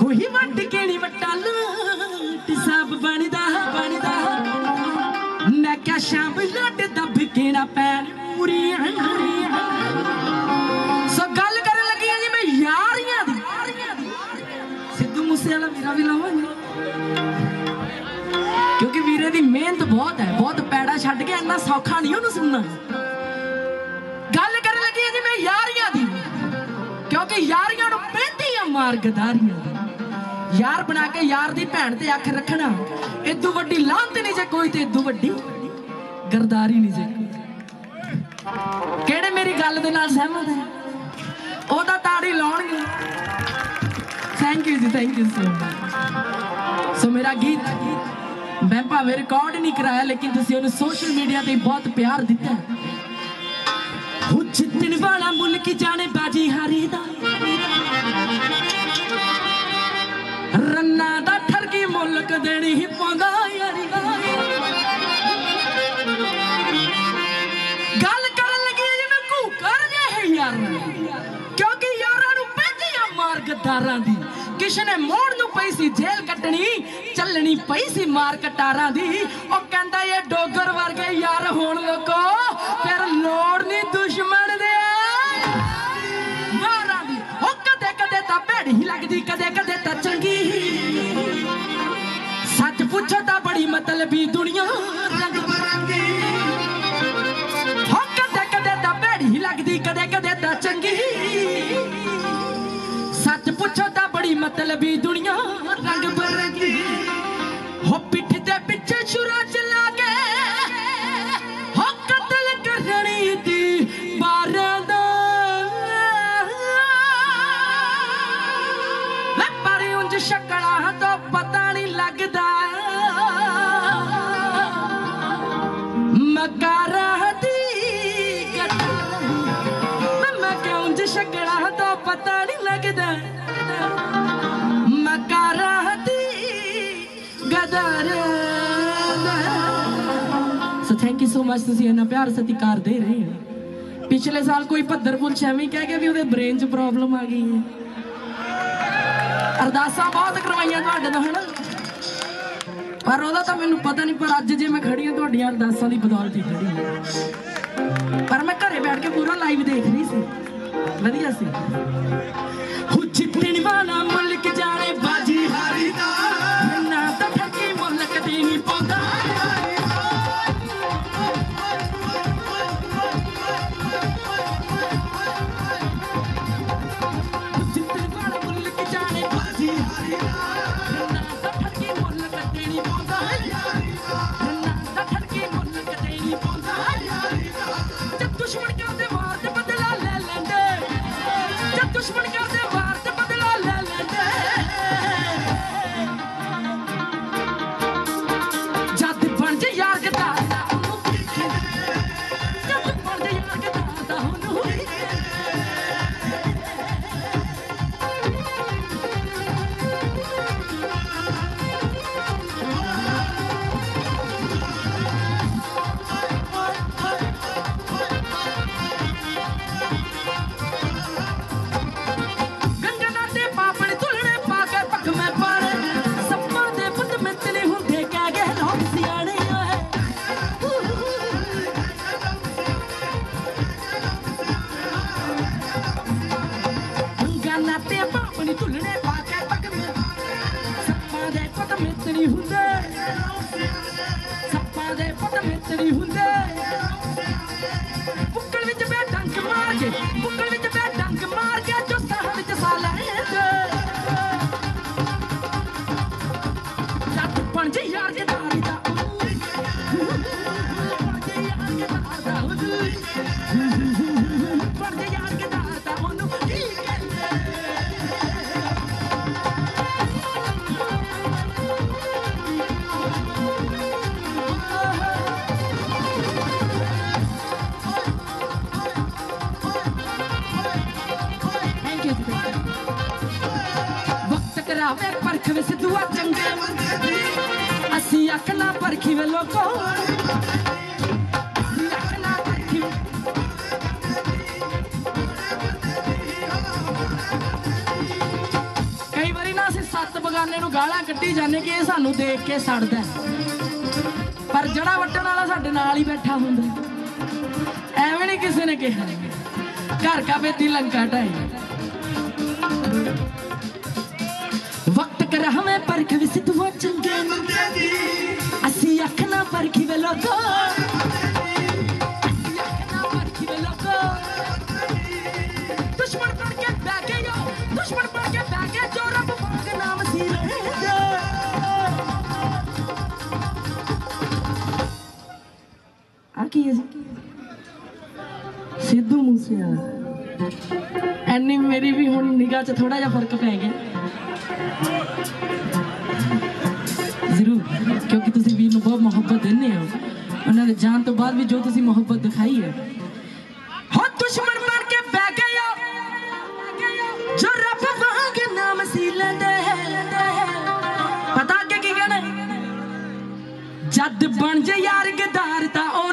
कोही वट केणी वटाल साब बनदा बनदा। मैं क्या शाम लट, दब केना पूरी सो गल करन लगी जी मैं यारियाँ दी। सिद्धू मूसेवाला मेरा भी लावा क्योंकि वीरे दी मेहनत बहुत है, बहुत पैड़ा छड़ के इतना सौखा नहीं सुनना। गल कर लगी जी मैं यारियाँ क्योंकि यारियाँ पेंदी मार्गदारियाँ ਯਾਰ ਬਣਾ ਕੇ ਯਾਰ ਦੀ ਭੈਣ ਤੇ ਅੱਖ ਰੱਖਣਾ। ਇਦੋਂ ਵੱਡੀ ਲਾਂਤ ਨਹੀਂ ਜੇ ਕੋਈ ਤੇ ਇਦੋਂ ਵੱਡੀ ਗਰਦਾਰੀ ਨਹੀਂ ਜੇ ਕਿਹੜੇ ਮੇਰੀ ਗੱਲ ਦੇ ਨਾਲ ਸਹਿਮਤ ਹੈ? ਉਹਦਾ ਤਾੜੀ ਲਾਉਣਗੇ। ਥੈਂਕ ਯੂ ਜੀ thank you so much so ਮੇਰਾ ਗੀਤ, ਮੈਂ ਭਾਵੇਂ ਰਿਕਾਰਡ ਨਹੀਂ ਕਰਾਇਆ, ਲੇਕਿਨ ਤੁਸੀਂ ਉਹਨੂੰ ਸੋਸ਼ਲ ਮੀਡੀਆ ਤੇ ਬਹੁਤ ਪਿਆਰ ਦਿੱਤਾ ਉਹ ਜਿੱਤਣ ਵਾਲਾ ਮੁਲਕ ਜਾਣੇ ਬਾਜੀ ਹਾਰੀ ਦਾ। ਦੇਣੀ ਹੀ ਪਾਉਂਦਾ ਯਾਰੀ। ਗੱਲ ਕਰਨ ਲੱਗੀ ਜਿਵੇਂ ਘੂਕਰ ਜਿਹੇ ਯਾਰ ਕਿਉਂਕਿ ਯਾਰਾਂ ਨੂੰ ਪੈਂਦੀਆਂ ਮਾਰ ਗੱਦਾਰਾਂ ਦੀ। ਕਿਸੇ ਨੇ ਮੋੜ ਨੂੰ ਪਈ ਸੀ ਜੇਲ ਕੱਟਣੀ, ਚੱਲਣੀ ਪਈ ਸੀ ਮਾਰ ਕਟਾਰਾਂ ਦੀ। ਉਹ ਕਹਿੰਦਾ, ਇਹ ਡੋਗਰ ਵਰਗੇ ਯਾਰ ਹੋਣ ਲੋਕੋ, ਫਿਰ ਲੋੜ ਨਹੀਂ ਬੜੀ ਦੁਨੀਆ ਰੰਗ ਬਰੰਗੀ। ਹੋ, ਕਦੇ ਕਦੇ ਤਾਂ ਭੈੜੀ ਲੱਗਦੀ, ਕਦੇ ਕਦੇ ਤਾਂ ਚੰਗੀ। ਸੱਚ ਪੁੱਛੋ ਤਾਂ ਬੜੀ ਮਤਲਬੀ ਦੁਨੀਆ ਰੰਗ ਬਰੰਗੀ। ਹੋ ਪਿੱਠ ਤੇ ਪਿੱਛੇ ਛੁਰਾ ਚਲਾ ਪਤਾ ਨਹੀਂ ਲੱਗਦਾ ਮਕਾਰਾ ਦੀ ਗਦਰ so thank you so much ਤੁਸੀਂ ਇੰਨਾ ਪਿਆਰ ਸਤਿਕਾਰ ਦੇ ਰਹੇ ਹੋ ਪਿਛਲੇ ਸਾਲ ਕੋਈ ਭੱਦਰਪੁਰ ਛੈਵੀਂ ਕਹਿ ਗਿਆ ਵੀ ਉਹਦੇ ਬ੍ਰੇਨ 'ਚ ਪ੍ਰੋਬਲਮ ਆ ਗਈ ਹੈ ਅਰਦਾਸਾਂ ਬਹੁਤ ਕਰਵਾਈਆਂ ਤੁਹਾਡੇ ਤੋਂ ਹਨਾ ਪਰ ਉਹਦਾ ਤਾਂ ਮੈਨੂੰ ਪਤਾ ਨਹੀਂ ਪਰ ਅੱਜ ਜੇ ਮੈਂ ਖੜੀ ਹਾਂ ਤੁਹਾਡੀਆਂ ਅਰਦਾਸਾਂ ਦੀ ਬਦੌਲਤ ਹੀ ਖੜੀ ਹਾਂ ਪਰ ਮੈਂ ਘਰੇ ਬੈਠ ਕੇ ਪੂਰਾ ਲਾਈਵ ਦੇਖ ਰਹੀ ਸੀ ਵਧੀਆ ਸੀ ਹੋ ਪੁੱਤ ਮਿੱਤਲੀ ਹੁੰਦੇ। ਸੱਪਾਂ ਦੇ ਪੁੱਤ ਮਿੱਤਲੀ ਹੁੰਦੇ। ਬੁੱਕਲ ਵਿੱਚ ਬੈ ਡੰਕ ਮਾਰ ਕੇ, ਬੁੱਕਲ ਵਿੱਚ ਵਕਤ ਕਰਾਵੇ ਪਰਖ ਵੇ ਸਿੱਧੂਆ ਚੰਗੇ ਅਸੀਂ ਅੱਖ ਨਾ ਪਰਖੀ ਵੇ ਲੋਕੋ ਅਸੀਂ ਅੱਖ ਨਾ ਪਰਖੀ ਵੇ। ਕਈ ਵਾਰੀ ਨਾ ਅਸੀਂ ਗਾਲਾਂ ਕੱਢੀ ਜਾਂਦੇ ਕਿ ਇਹ ਸਾਨੂੰ ਦੇਖ ਕੇ ਸੜਦਾ ਹੈ। ਪਰ ਜੜਾ ਵੱਟਣ ਵਾਲਾ ਸਾਡੇ ਨਾਲ ਹੀ ਬੈਠਾ ਹੁੰਦਾ ਐਵੇਂ ਨਹੀਂ ਕਿਸੇ ਨੇ ਕਿਹਾ ਘਰ ਕਾ ਬੇਤੀ ਲੰਕਾ ਢਾਈ ਵਕਤ ਕਰ ਹਮੇ ਪਰਖ ਵੀ ਸਿੱਧੂ ਚੰਗੇ ਮੰਦੇ ਦੀ ਅਸੀਂ ਅੱਖ ਨਾ ਪਰਖੀ ਵੇ ਲੋਕੋ ਅਸੀਂ ਅੱਖ ਨਾ ਪਰਖੀ ਵੇ ਲੋਕੋ ਦੁਸ਼ਮਣ ਬਣ ਕੇ ਬਹਿ ਗਏ ਯੋ ਦੁਸ਼ਮਣ ਬਣ ਕੇ ਬਹਿ ਗਏ ਜੋ ਰੱਬ ਵਾਂਗ ਨਾਮ ਸੀ ਲੈਂਦੇ ਆ ਕੀ ਹੈ ਜੀ ਸਿੱਧੂ ਮੂਸੇਵਾਲਾ ਐਨੀ ਮੇਰੀ ਵੀ ਹੁਣ ਨਿਗਾਹ 'ਚ ਥੋੜਾ ਜਿਹਾ ਫਰਕ ਪੈ ਗਿਆ ਜ਼ਰੂਰ ਕਿਉਂਕਿ ਤੁਸੀਂ ਵੀਰ ਨੂੰ ਬਹੁਤ ਮੁਹੱਬਤ ਦਿੰਦੇ ਹੋ ਉਹਨਾਂ ਦੇ ਜਾਣ ਤੋਂ ਬਾਅਦ ਵੀ ਜੋ ਤੁਸੀਂ ਮੁਹੱਬਤ ਦਿਖਾਈ ਹੈ ਹੋ ਦੁਸ਼ਮਣ ਬਣ ਕੇ ਬਹਿ ਗਏ ਹੋ ਜੋ ਰੱਬ ਵਾਂਗ ਨਾਮ ਸੀ ਲੈਂਦੇ ਪਤਾ ਅੱਗੇ ਕੀ ਕਹਿਣਾ ਜਦ ਬਣ ਜੇ ਯਾਰ ਗਦਾਰ ਤਾਂ ਉਹ